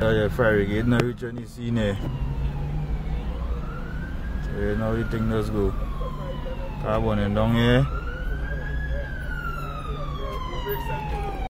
Yeah, yeah, fire again. now reach any scene here. now you think everything. Carbon and down here.